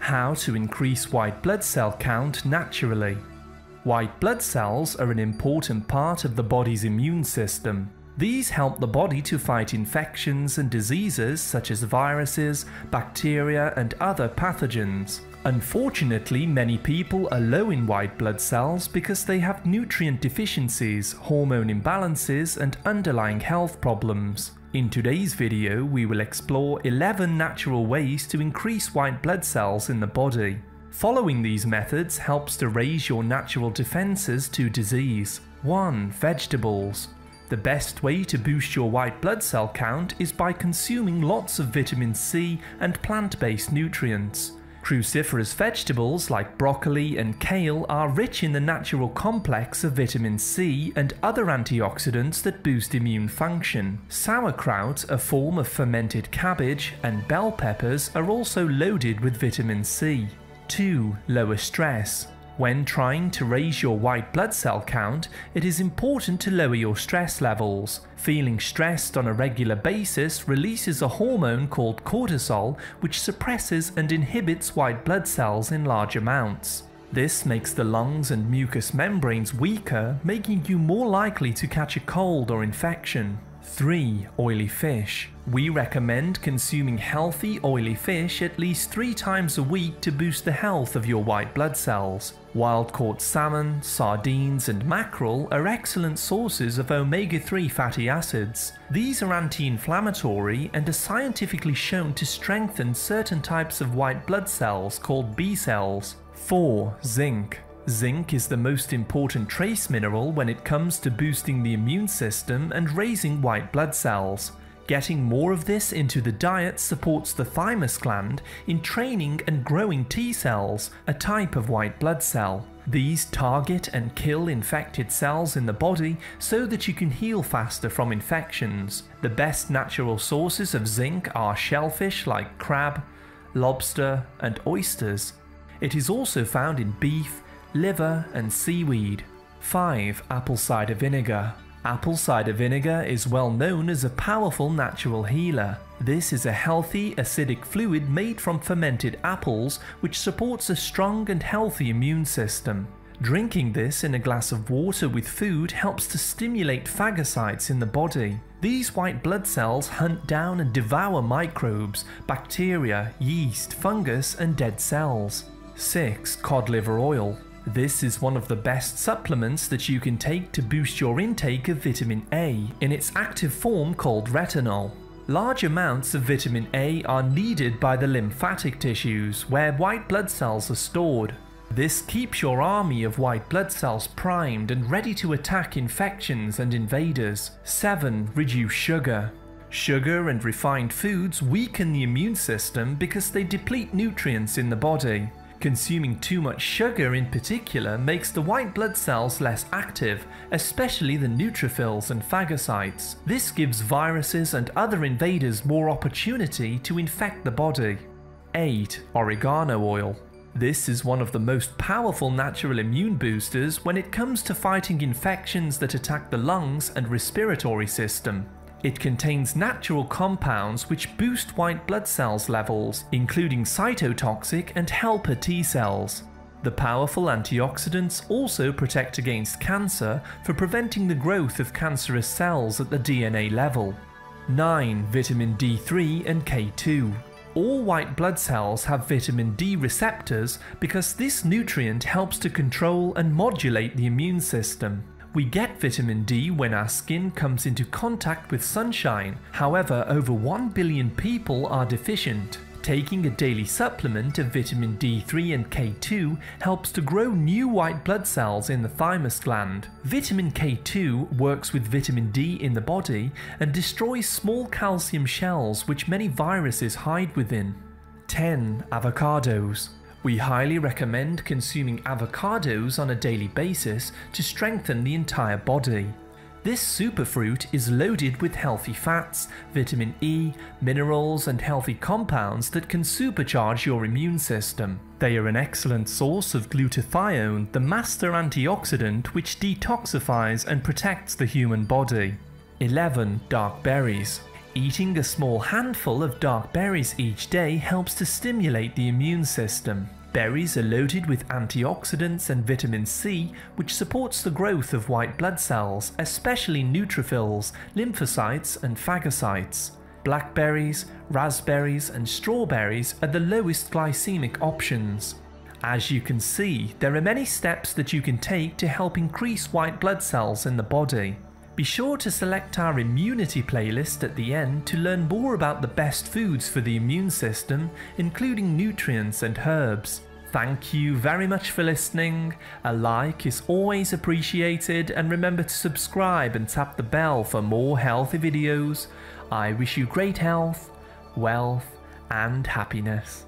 How to increase white blood cell count naturally. White blood cells are an important part of the body's immune system. These help the body to fight infections and diseases such as viruses, bacteria and other pathogens. Unfortunately, many people are low in white blood cells because they have nutrient deficiencies, hormone imbalances and underlying health problems. In today's video, we will explore 11 natural ways to increase white blood cells in the body. Following these methods helps to raise your natural defenses to disease. 1. Vegetables. The best way to boost your white blood cell count is by consuming lots of vitamin C and plant-based nutrients. Cruciferous vegetables like broccoli and kale are rich in the natural complex of vitamin C and other antioxidants that boost immune function. Sauerkraut, a form of fermented cabbage, and bell peppers are also loaded with vitamin C. 2. Lower stress. When trying to raise your white blood cell count, it is important to lower your stress levels. Feeling stressed on a regular basis releases a hormone called cortisol which suppresses and inhibits white blood cells in large amounts. This makes the lungs and mucous membranes weaker, making you more likely to catch a cold or infection. 3. Oily fish. We recommend consuming healthy oily fish at least 3 times a week to boost the health of your white blood cells. Wild caught salmon, sardines and mackerel are excellent sources of omega-3 fatty acids. These are anti-inflammatory and are scientifically shown to strengthen certain types of white blood cells called B cells. 4. Zinc. Zinc is the most important trace mineral when it comes to boosting the immune system and raising white blood cells. Getting more of this into the diet supports the thymus gland in training and growing T cells, a type of white blood cell. These target and kill infected cells in the body so that you can heal faster from infections. The best natural sources of zinc are shellfish like crab, lobster, and oysters. It is also found in beef, liver, and seaweed. 5. Apple cider vinegar. Apple cider vinegar is well known as a powerful natural healer. This is a healthy, acidic fluid made from fermented apples which supports a strong and healthy immune system. Drinking this in a glass of water with food helps to stimulate phagocytes in the body. These white blood cells hunt down and devour microbes, bacteria, yeast, fungus, and dead cells. 6. Cod liver oil. This is one of the best supplements that you can take to boost your intake of vitamin A in its active form called retinol. Large amounts of vitamin A are needed by the lymphatic tissues where white blood cells are stored. This keeps your army of white blood cells primed and ready to attack infections and invaders. 7. Reduce sugar. Sugar and refined foods weaken the immune system because they deplete nutrients in the body. Consuming too much sugar in particular makes the white blood cells less active, especially the neutrophils and phagocytes. This gives viruses and other invaders more opportunity to infect the body. 8. Oregano oil. This is one of the most powerful natural immune boosters when it comes to fighting infections that attack the lungs and respiratory system. It contains natural compounds which boost white blood cells levels, including cytotoxic and helper T cells. The powerful antioxidants also protect against cancer for preventing the growth of cancerous cells at the DNA level. 9. Vitamin D3 and K2 all white blood cells have vitamin D receptors because this nutrient helps to control and modulate the immune system. We get vitamin D when our skin comes into contact with sunshine, however over 1 billion people are deficient. Taking a daily supplement of vitamin D3 and K2 helps to grow new white blood cells in the thymus gland. Vitamin K2 works with vitamin D in the body and destroys small calcium shells which many viruses hide within. 10. Avocados we highly recommend consuming avocados on a daily basis to strengthen the entire body. This superfruit is loaded with healthy fats, vitamin E, minerals and healthy compounds that can supercharge your immune system. They are an excellent source of glutathione, the master antioxidant which detoxifies and protects the human body. 11. Dark berries. Eating a small handful of dark berries each day helps to stimulate the immune system. Berries are loaded with antioxidants and vitamin C, which supports the growth of white blood cells, especially neutrophils, lymphocytes, and phagocytes. Blackberries, raspberries, and strawberries are the lowest glycemic options. As you can see, there are many steps that you can take to help increase white blood cells in the body. Be sure to select our immunity playlist at the end to learn more about the best foods for the immune system, including nutrients and herbs. Thank you very much for listening. A like is always appreciated and remember to subscribe and tap the bell for more healthy videos. I wish you great health, wealth and happiness.